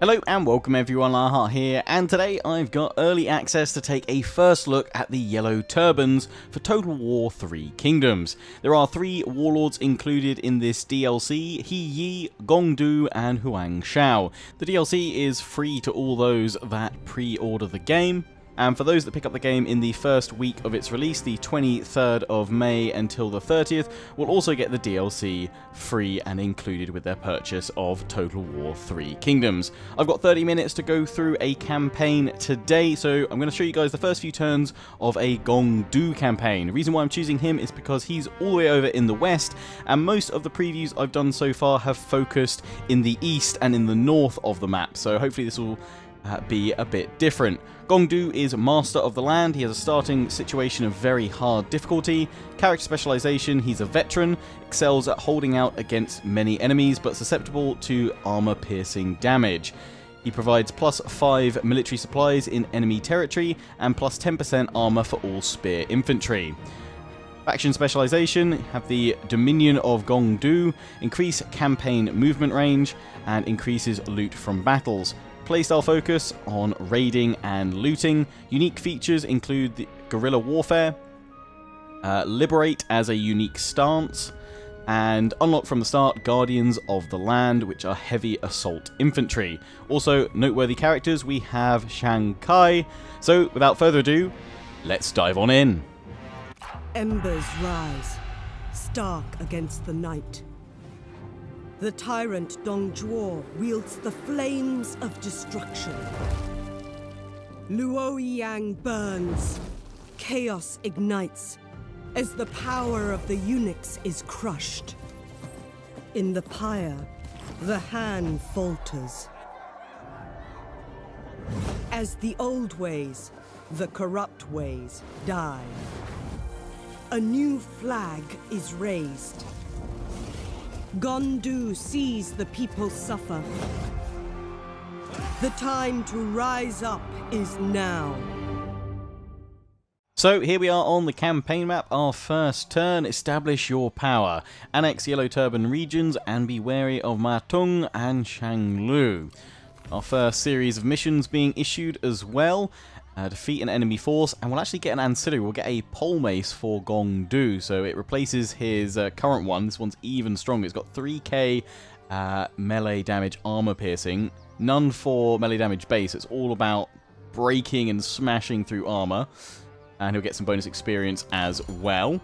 Hello and welcome everyone, Arhat here, and today I've got early access to take a first look at the Yellow Turbans for Total War 3 Kingdoms. There are three warlords included in this DLC, He Yi, Gongdu and Huang Shao. The DLC is free to all those that pre-order the game, and for those that pick up the game in the first week of its release, the 23rd of May until the 30th, will also get the DLC free and included with their purchase of Total War 3 Kingdoms. I've got 30 minutes to go through a campaign today, so I'm going to show you guys the first few turns of a Gongdu campaign. The reason why I'm choosing him is because he's all the way over in the west, and most of the previews I've done so far have focused in the east and in the north of the map, so hopefully this will uh, be a bit different. Gongdu is master of the land, he has a starting situation of very hard difficulty. Character specialization, he's a veteran, excels at holding out against many enemies, but susceptible to armor piercing damage. He provides plus 5 military supplies in enemy territory and plus 10% armor for all spear infantry. Faction specialization have the Dominion of Gongdu, increase campaign movement range, and increases loot from battles. Playstyle focus on raiding and looting. Unique features include the guerrilla warfare, uh, liberate as a unique stance, and unlock from the start Guardians of the Land, which are heavy assault infantry. Also, noteworthy characters, we have Zhang Kai. So, without further ado, let's dive on in. Embers rise, stark against the night. The tyrant Dong Zhuo wields the flames of destruction. Luoyang burns. Chaos ignites as the power of the eunuchs is crushed. In the pyre, the Han falters. As the old ways, the corrupt ways, die. A new flag is raised. Gongdu sees the people suffer. The time to rise up is now. So here we are on the campaign map, our first turn, establish your power, annex Yellow Turban regions and be wary of Ma Teng and Zhang Lu. Our first series of missions being issued as well, uh, defeat an enemy force, and we'll actually get an ancillary. We'll get a pole mace for Gongdu, so it replaces his uh, current one. This one's even stronger. It's got 3k uh, melee damage armor piercing, none for melee damage base. It's all about breaking and smashing through armor, and he'll get some bonus experience as well.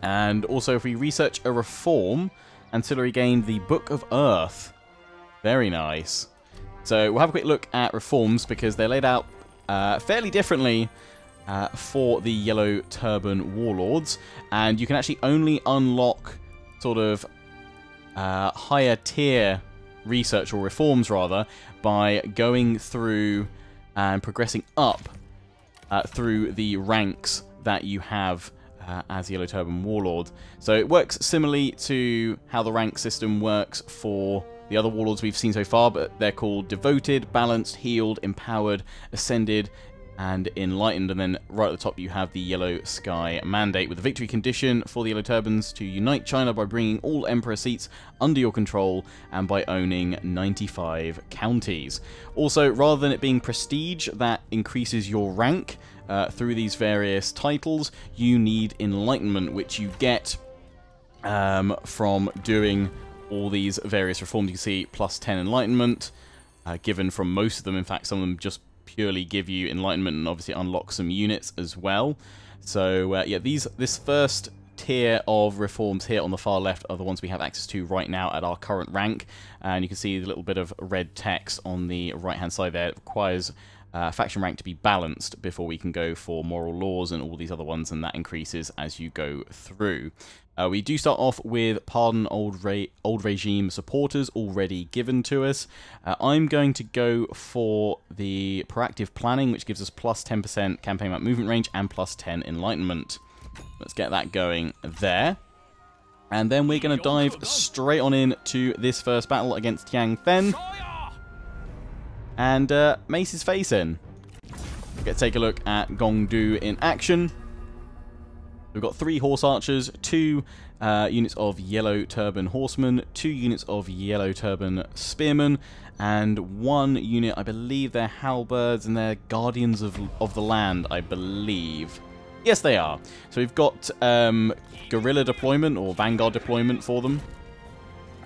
And also, if we research a reform, ancillary gained the Book of Earth. Very nice. So we'll have a quick look at reforms because they're laid out uh, fairly differently uh, for the Yellow Turban Warlords, and you can actually only unlock sort of uh, higher tier research or reforms rather by going through and progressing up uh, through the ranks that you have uh, as Yellow Turban Warlord. So it works similarly to how the rank system works for the other warlords we've seen so far, but they're called Devoted, Balanced, Healed, Empowered, Ascended, and Enlightened. And then right at the top you have the Yellow Sky Mandate with the victory condition for the Yellow Turbans to unite China by bringing all Emperor seats under your control and by owning 95 counties. Also, rather than it being prestige that increases your rank uh, through these various titles, you need Enlightenment, which you get um, from doing all these various reforms. You can see plus 10 enlightenment, uh, given from most of them. In fact, some of them just purely give you enlightenment and obviously unlock some units as well. So uh, yeah, these this first tier of reforms here on the far left are the ones we have access to right now at our current rank. And you can see the little bit of red text on the right-hand side there. It requires uh, faction rank to be balanced before we can go for moral laws and all these other ones, and that increases as you go through. Uh, we do start off with Pardon Old, Re Old Regime supporters already given to us. Uh, I'm going to go for the Proactive Planning, which gives us plus 10% campaign map movement range and plus 10 Enlightenment. Let's get that going there. And then we're going to dive straight on in to this first battle against Yang Fen. And uh, Mace is facing. Get to take a look at Gongdu in action. We've got three horse archers, two uh, units of yellow turban horsemen, two units of yellow turban spearmen, and one unit, I believe they're halberds and they're guardians of, of the land, I believe. Yes, they are. So we've got um, guerrilla deployment or vanguard deployment for them.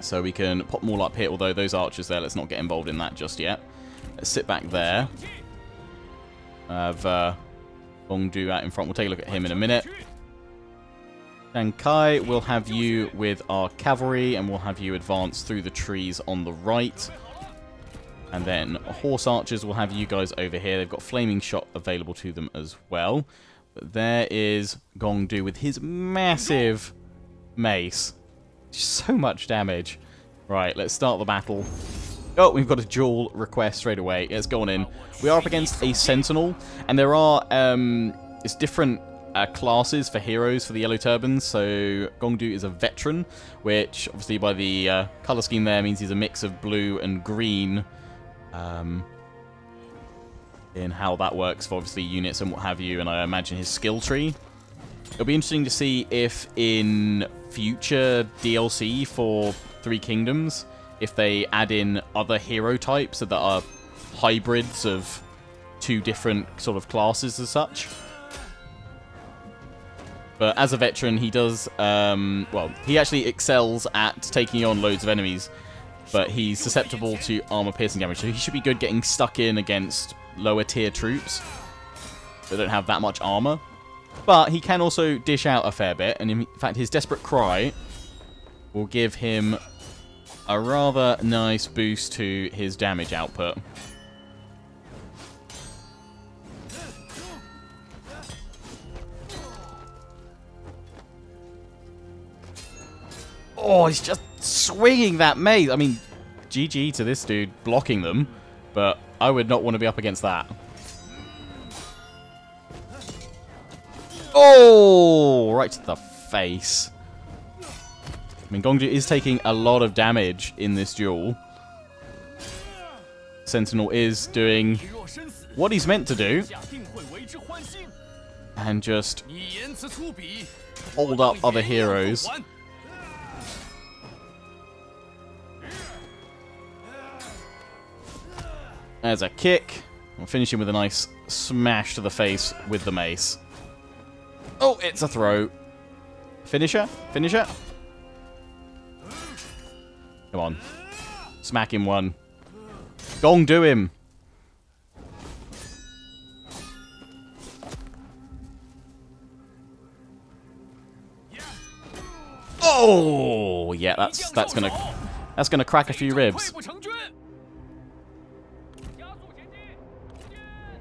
So we can pop them all up here, although those archers there, let's not get involved in that just yet. Let's sit back there. Have uh, Gongdu out in front. We'll take a look at him in a minute. Zhang Kai will have you with our cavalry, and we'll have you advance through the trees on the right. And then horse archers will have you guys over here. They've got flaming shot available to them as well. But there is Gongdu with his massive mace. So much damage. Right, let's start the battle. Oh, we've got a duel request straight away. It's gone in. We are up against a sentinel, and there are um, it's different uh, classes for heroes for the Yellow Turbans. So Gongdu is a veteran, which obviously by the uh, color scheme there means he's a mix of blue and green. Um, in how that works for obviously units and what have you, and I imagine his skill tree. It'll be interesting to see if in future DLC for Three Kingdoms, if they add in other hero types that are hybrids of two different sort of classes as such. But as a veteran, he does, um, well, he actually excels at taking on loads of enemies, but he's susceptible to armor-piercing damage, so he should be good getting stuck in against lower-tier troops that don't have that much armor. But he can also dish out a fair bit, and in fact, his Desperate Cry will give him a rather nice boost to his damage output. Oh, he's just swinging that maze. I mean, GG to this dude blocking them, but I would not want to be up against that. Oh, right to the face. I mean, Gongdu is taking a lot of damage in this duel. Sentinel is doing what he's meant to do. And just hold up other heroes. There's a kick. We'll finish him with a nice smash to the face with the mace. Oh, it's a throw. Finisher? Finisher? Come on. Smack him one. Gong do him. Oh, oh yeah, that's that's gonna that's gonna crack a few ribs.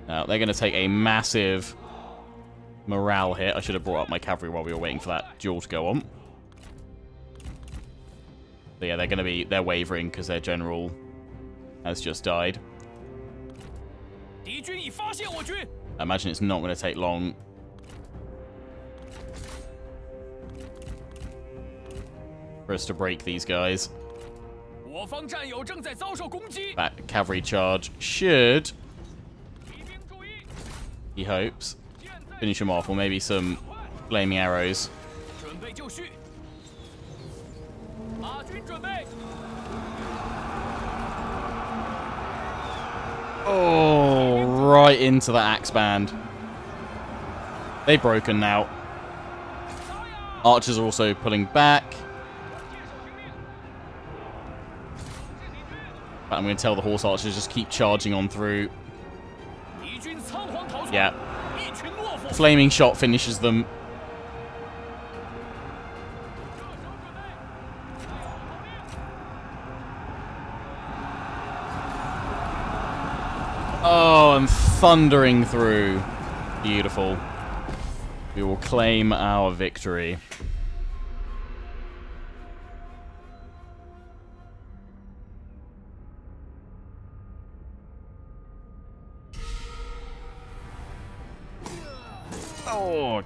Now they're gonna take a massive morale hit. I should have brought up my cavalry while we were waiting for that duel to go on. But yeah, they're going to be, they're wavering because their general has just died. I imagine it's not going to take long. For us to break these guys. That cavalry charge should, he hopes, finish him off, or maybe some flaming arrows. Oh, right into the axe band. They've broken now. Archers are also pulling back. But I'm going to tell the horse archers just keep charging on through. Yeah. Flaming shot finishes them. Oh, I'm thundering through. Beautiful. We will claim our victory.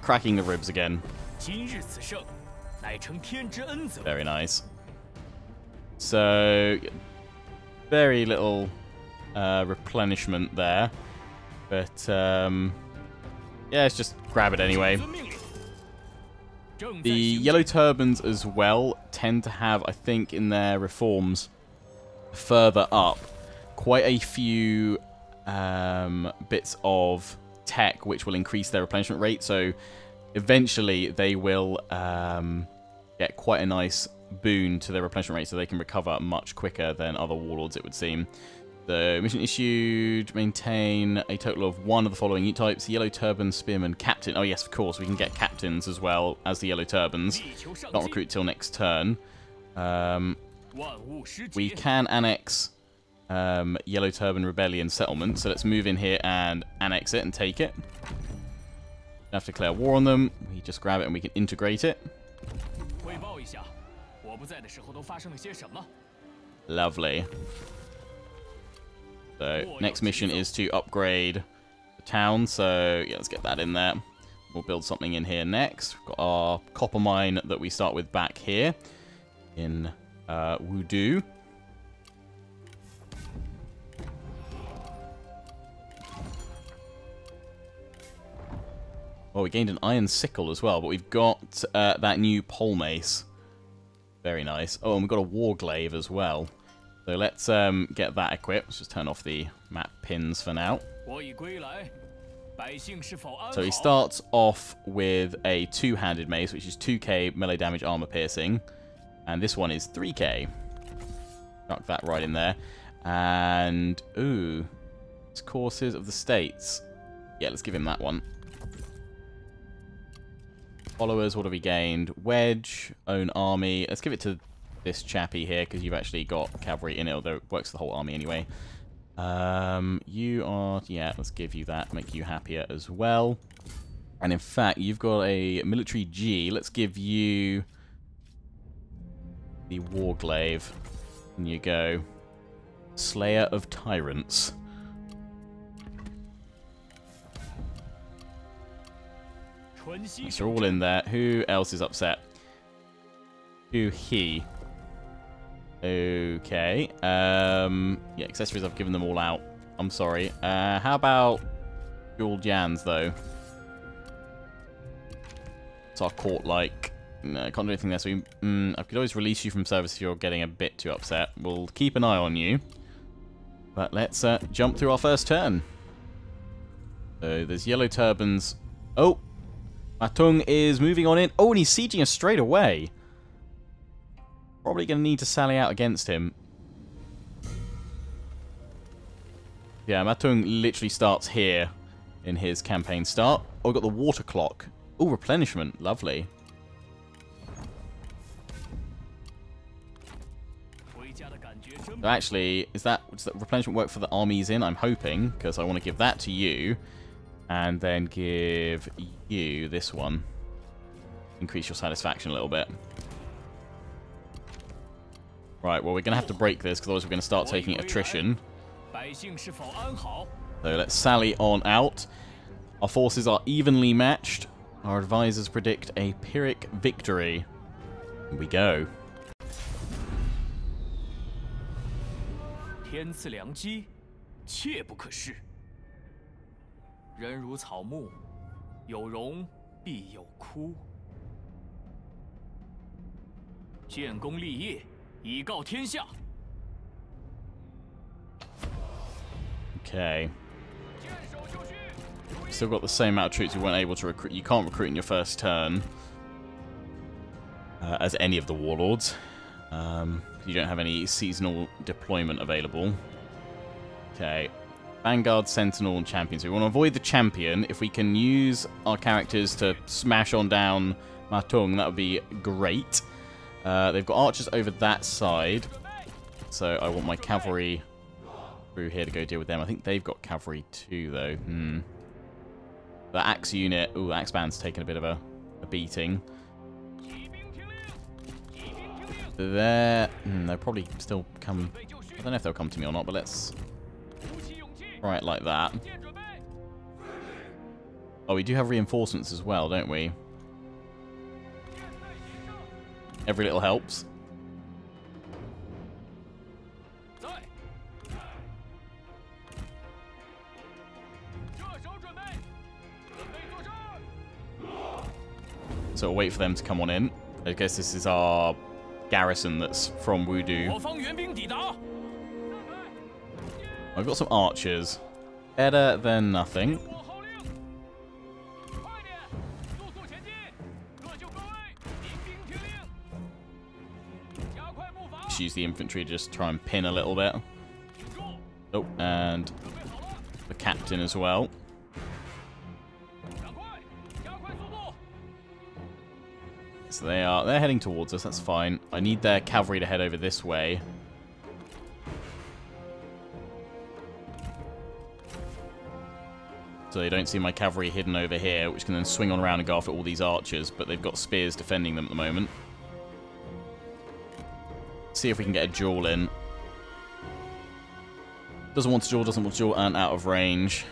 Cracking the ribs again. Very nice. So, very little uh, replenishment there. But, um, yeah, let's just grab it anyway. The Yellow Turbans as well tend to have, I think, in their reforms further up, quite a few um, bits of tech which will increase their replenishment rate. So eventually they will um, get quite a nice boon to their replenishment rate so they can recover much quicker than other warlords, it would seem. The mission issued, maintain a total of one of the following unit types. Yellow Turban, Spearman, Captain. Oh yes, of course, we can get captains as well as the Yellow Turbans. Not recruit till next turn. Um, we can annex um, Yellow Turban Rebellion settlement, so let's move in here and annex it and take it. Don't have to declare war on them. We just grab it and we can integrate it. Lovely. So, next mission is to upgrade the town, so yeah, let's get that in there. We'll build something in here next. We've got our copper mine that we start with back here in uh, Wudu. Well, we gained an iron sickle as well, but we've got uh, that new pole mace. Very nice. Oh, and we've got a war glaive as well. So let's um, get that equipped. Let's just turn off the map pins for now. So he starts off with a two-handed mace, which is 2k melee damage armor piercing. And this one is 3k. Chuck that right in there. And, ooh, it's Courses of the States. Yeah, let's give him that one. Followers, what have we gained? Wedge, own army. Let's give it to this chappy here, because you've actually got cavalry in it, although it works the whole army anyway. Um, you are, yeah, let's give you that, make you happier as well. And in fact, you've got a military G. Let's give you the Warglaive. And you go. Slayer of Tyrants. So all in there. Who else is upset? Who he? Okay. Um, yeah, accessories, I've given them all out. I'm sorry. Uh, how about Jewel Jans, though? It's our court-like. No, I can't do anything there, so we, mm, I could always release you from service if you're getting a bit too upset. We'll keep an eye on you. But let's uh, jump through our first turn. So there's yellow turbans. Oh, Ma Teng is moving on in. Oh, and he's sieging us straight away. Probably going to need to sally out against him. Yeah, Ma Teng literally starts here in his campaign start. Oh, we've got the water clock. Oh, replenishment. Lovely. actually, is that does that replenishment work for the armies in? I'm hoping, because I want to give that to you. And then give you this one. Increase your satisfaction a little bit. Right, well, we're going to have to break this, because otherwise we're going to start taking attrition. So let's sally on out. Our forces are evenly matched. Our advisors predict a Pyrrhic victory. Here we go. 天赐良机，切不可失。人如草木，有荣必有枯。建功立业，以告天下。Okay. Still got the same amount of troops you weren't able to recruit. You can't recruit in your first turn. Uh, as any of the warlords. Um, you don't have any seasonal deployment available. Okay. Vanguard, Sentinel, and Champion. So we want to avoid the Champion. If we can use our characters to smash on down Ma Teng, that would be great. Uh, they've got archers over that side. So I want my cavalry through here to go deal with them. I think they've got cavalry too, though. Hmm. The axe unit... Ooh, axe band's taken a bit of a, a beating. There... Hmm, they'll probably still come... I don't know if they'll come to me or not, but let's Right, like that. Oh, we do have reinforcements as well, don't we? Every little helps. So we'll wait for them to come on in. I guess this is our garrison that's from Wudu. I've got some archers. Better than nothing. Just use the infantry to just try and pin a little bit. Oh, and the captain as well. So they are, they're heading towards us, that's fine. I need their cavalry to head over this way. So they don't see my cavalry hidden over here, which can then swing on around and go after all these archers, but they've got spears defending them at the moment. See if we can get a duel in. Doesn't want to duel, doesn't want to duel, and out of range.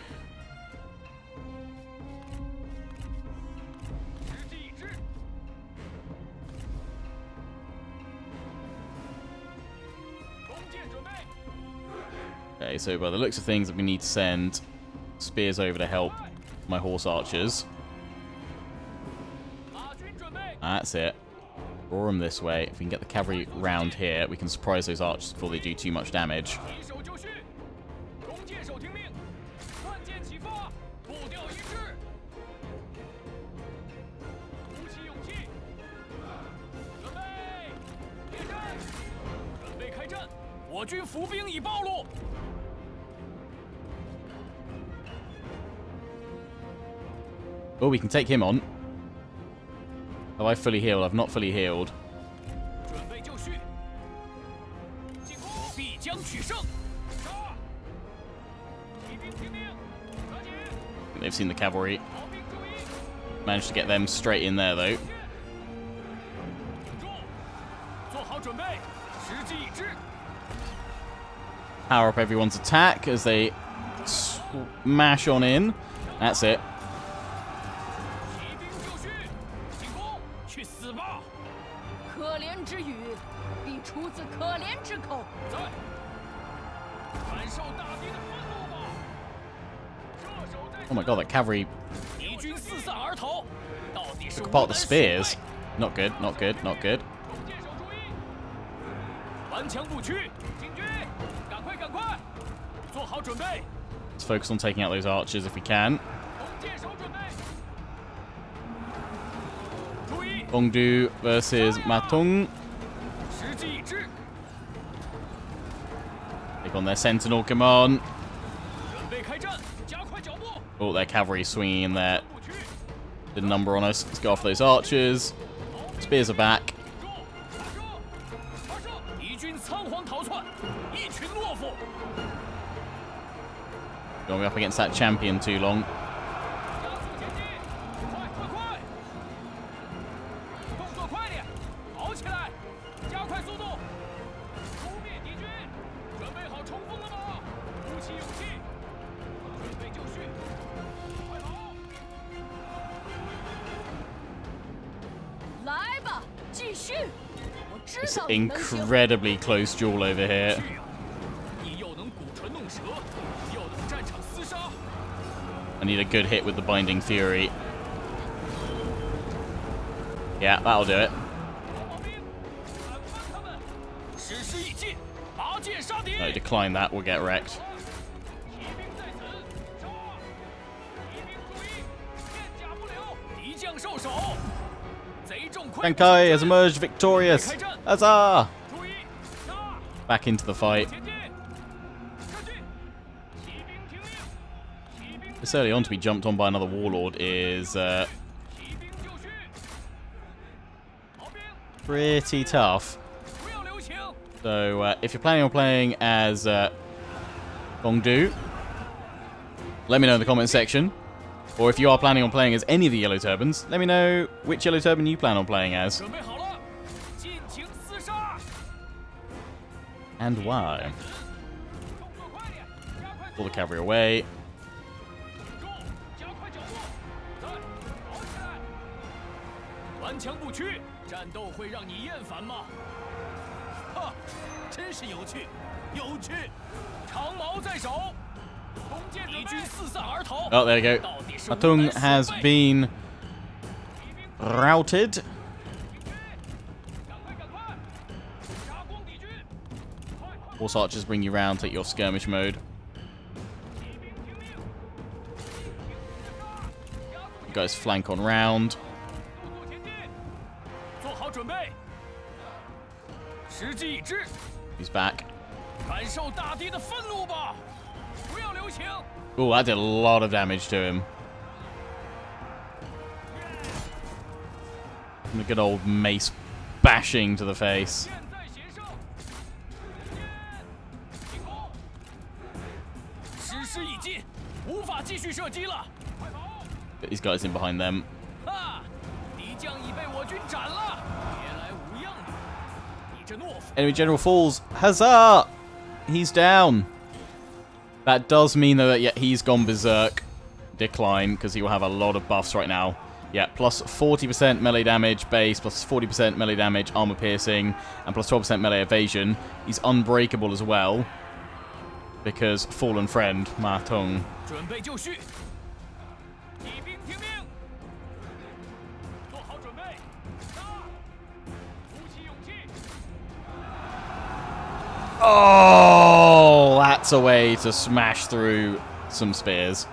Okay, so by the looks of things, we need to send spears over to help my horse archers. That's it. Roar them this way. If we can get the cavalry round here, we can surprise those archers before they do too much damage. We can take him on. Have I fully healed? I've not fully healed. They've seen the cavalry. Managed to get them straight in there, though. Power up everyone's attack as they smash on in. That's it. God, that cavalry took apart the spears. Not good, not good, not good. Let's focus on taking out those archers if we can. Gongdu versus Ma Teng. Take on their sentinel, come on. Oh, their cavalry swinging in there. The number on us. Let's go off those archers. Spears are back. Don't be up against that champion too long. incredibly close duel over here. I need a good hit with the Binding Fury. Yeah, that'll do it. No, decline that, we'll get wrecked. Genkai has emerged victorious! Huzzah! back into the fight. This early on to be jumped on by another Warlord is uh, pretty tough. So uh, if you're planning on playing as uh, Gongdu, let me know in the comment section. Or if you are planning on playing as any of the Yellow Turbans, let me know which Yellow Turban you plan on playing as. and why. Pull the cavalry away. Oh, there you go. Ma Teng has been routed. Horse archers bring you round, take your skirmish mode. You guys flank on round. He's back. Oh, that did a lot of damage to him. A good old mace bashing to the face. These guys in behind them. Enemy general falls. Huzzah! He's down. That does mean though that yeah, he's gone berserk. Decline, because he will have a lot of buffs right now. Yeah, plus 40% melee damage base, plus 40% melee damage armor piercing, and plus 12% melee evasion. He's unbreakable as well because fallen friend, Ma Teng. Oh, that's a way to smash through some spears.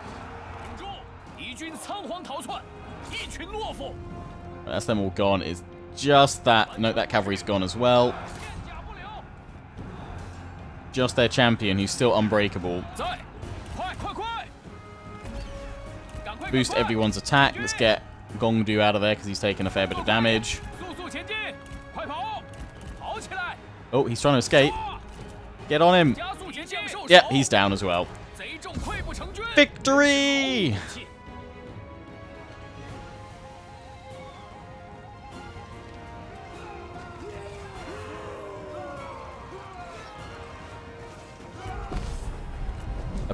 That's them all gone. Is just that. No, that cavalry's gone as well just their champion who's still unbreakable. Boost everyone's attack. Let's get Gongdu out of there because he's taking a fair bit of damage. Oh, he's trying to escape. Get on him. Yep, yeah, he's down as well. Victory!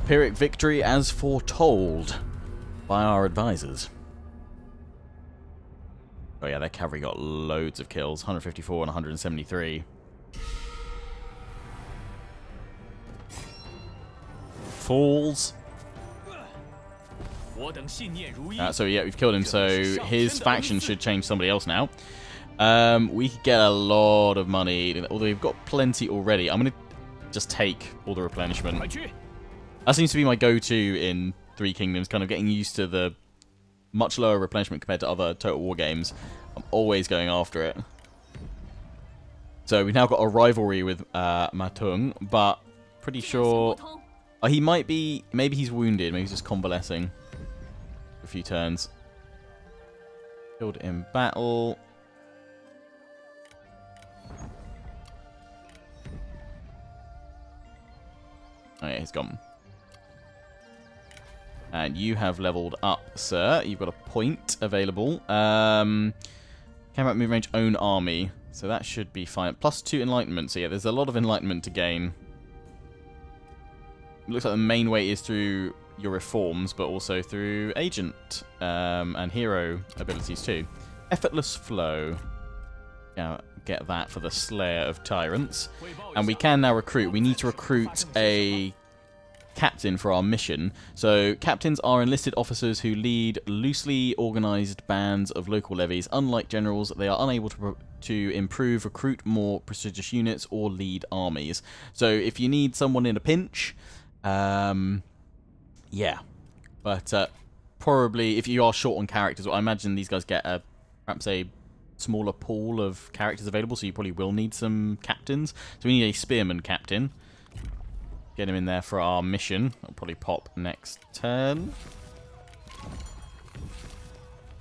Pyrrhic victory as foretold by our advisors. Oh yeah, their cavalry got loads of kills, 154 and 173. Fools. Uh, so yeah, we've killed him, so his faction should change somebody else now. Um, we could get a lot of money, although we've got plenty already. I'm going to just take all the replenishment. That seems to be my go-to in Three Kingdoms, kind of getting used to the much lower replenishment compared to other Total War games. I'm always going after it. So we've now got a rivalry with uh, Ma Teng, but pretty sure... Oh, he might be... Maybe he's wounded. Maybe he's just convalescing. A few turns. Killed in battle. Oh yeah, he's gone. And you have leveled up, sir. You've got a point available. Um, combat move range, own army. So that should be fine. Plus two enlightenment. So yeah, there's a lot of enlightenment to gain. Looks like the main way is through your reforms, but also through agent um, and hero abilities too. Effortless flow. Yeah, get that for the Slayer of Tyrants. And we can now recruit. We need to recruit a captain for our mission. So, captains are enlisted officers who lead loosely organized bands of local levies. Unlike generals, they are unable to to improve, recruit more prestigious units, or lead armies. So, if you need someone in a pinch, um, yeah. But uh, probably, if you are short on characters, I imagine these guys get a perhaps a smaller pool of characters available, so you probably will need some captains. So we need a spearman captain. Get him in there for our mission. I'll probably pop next turn.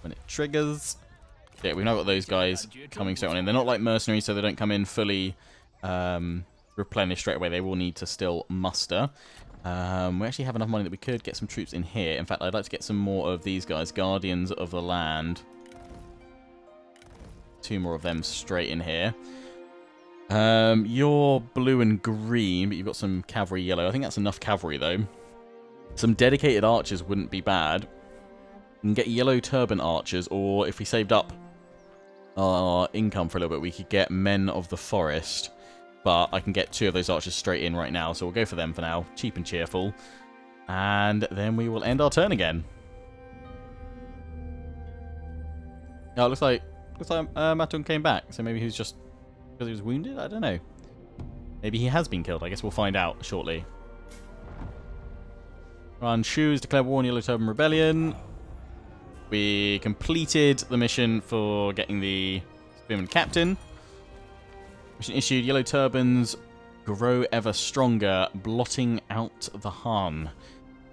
When it triggers. Yeah, we've now got those guys coming straight on in. They're not like mercenaries, so they don't come in fully um, replenished straight away. They will need to still muster. Um, we actually have enough money that we could get some troops in here. In fact, I'd like to get some more of these guys, Guardians of the Land. Two more of them straight in here. Um, you're blue and green, but you've got some cavalry yellow. I think that's enough cavalry, though. Some dedicated archers wouldn't be bad. We can get yellow turban archers, or if we saved up our income for a little bit, we could get men of the forest. But I can get two of those archers straight in right now, so we'll go for them for now. Cheap and cheerful. And then we will end our turn again. Oh, it looks like looks like uh, Ma Teng came back. So maybe he's just because he was wounded. I don't know. Maybe he has been killed. I guess we'll find out shortly. Ran Shu has declared war on Yellow Turban Rebellion. We completed the mission for getting the Spearman Captain. Mission issued. Yellow Turbans grow ever stronger, blotting out the Han.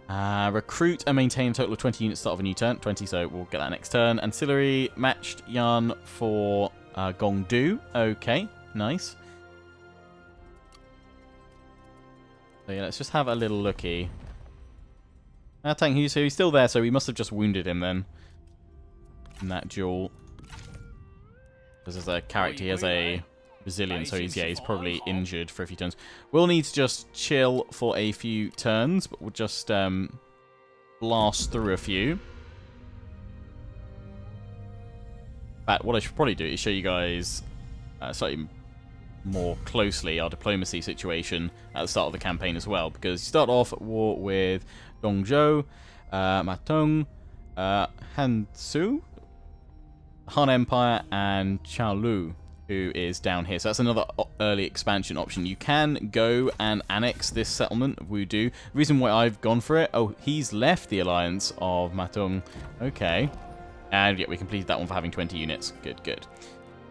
Uh, recruit and maintain a total of 20 units start of a new turn. 20, so we'll get that next turn. Ancillary matched yarn for uh, Gongdu. Okay, nice. So yeah, let's just have a little looky. Uh, tank, Hu, so he's still there, so we must have just wounded him then. In that duel. Because as a character, he has a resilience, so he's, yeah, he's probably injured for a few turns. We'll need to just chill for a few turns, but we'll just um, blast through a few. But what I should probably do is show you guys uh, slightly more closely our diplomacy situation at the start of the campaign as well, because you start off at war with Dong Zhuo, uh, Ma Teng, uh, Han Sui, Han Empire, and Zhang Lu, who is down here. So that's another early expansion option. You can go and annex this settlement of Wudu. The reason why I've gone for it, oh, he's left the alliance of Ma Teng. Okay. And yeah, we completed that one for having 20 units. Good, good.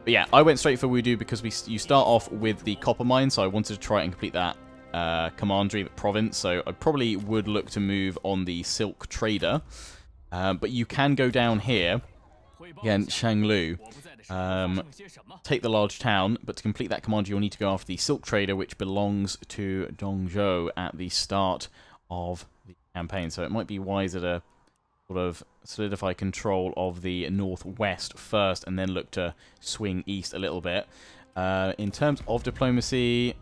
But yeah, I went straight for Wudu because we you start off with the copper mine, so I wanted to try and complete that uh, commandery, province. So I probably would look to move on the Silk Trader. Um, but you can go down here, again, Zhang Lu, um, take the large town, but to complete that command you'll need to go after the Silk Trader, which belongs to Dong Zhuo at the start of the campaign. So it might be wiser to sort of solidify control of the northwest first and then look to swing east a little bit. Uh, in terms of diplomacy,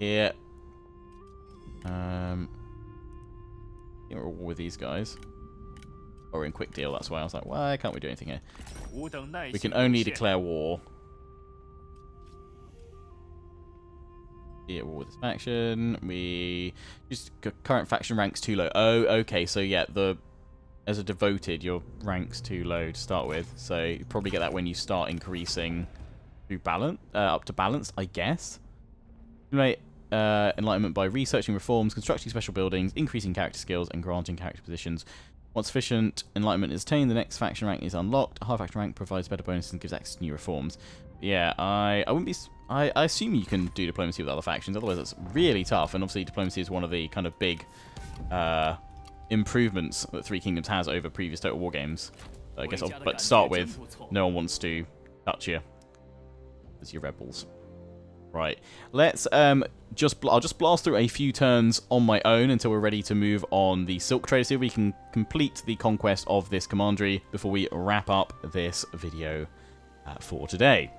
here, um, we're all with these guys. Or in quick deal, that's why I was like, why can't we do anything here? We can only declare war. Yeah, war with this faction. We just current faction ranks too low. Oh, okay. So yeah, the as a devoted, your ranks too low to start with. So you probably get that when you start increasing to balance, uh, up to balanced, I guess. Right, uh, enlightenment by researching reforms, constructing special buildings, increasing character skills, and granting character positions. Once sufficient enlightenment is attained, the next faction rank is unlocked. A high faction rank provides better bonuses and gives access to new reforms. Yeah, I I wouldn't be. I, I assume you can do diplomacy with other factions. Otherwise, it's really tough. And obviously, diplomacy is one of the kind of big uh, improvements that Three Kingdoms has over previous Total War games. I guess. But to start with, no one wants to touch you as your rebels. Right, let's um just I'll just blast through a few turns on my own until we're ready to move on the Silk Trade. If we can complete the conquest of this commandery before we wrap up this video uh, for today.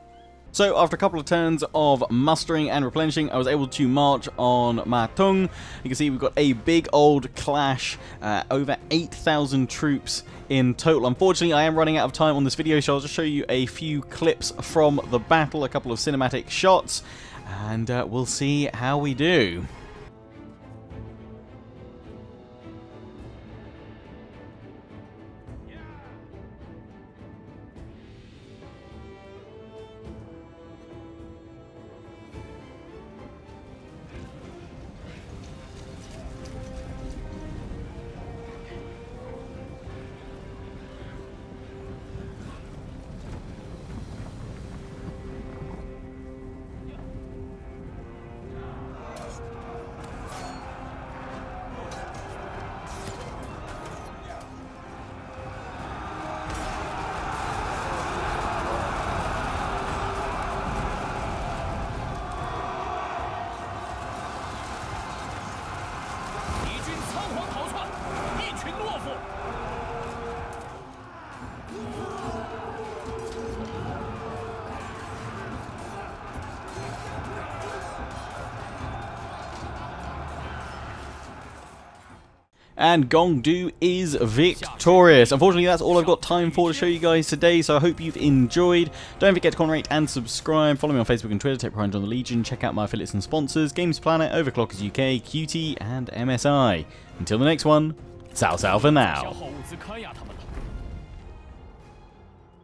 So after a couple of turns of mustering and replenishing, I was able to march on Ma Teng. You can see we've got a big old clash, uh, over 8,000 troops in total. Unfortunately, I am running out of time on this video, so I'll just show you a few clips from the battle, a couple of cinematic shots, and uh, we'll see how we do. And Gongdu is victorious. Unfortunately, that's all I've got time for to show you guys today, so I hope you've enjoyed. Don't forget to comment, rate, and subscribe. Follow me on Facebook and Twitter, take behind on the Legion, check out my affiliates and sponsors, Games Planet, Overclockers UK, Qutee, and MSI. Until the next one, Cao Cao for now.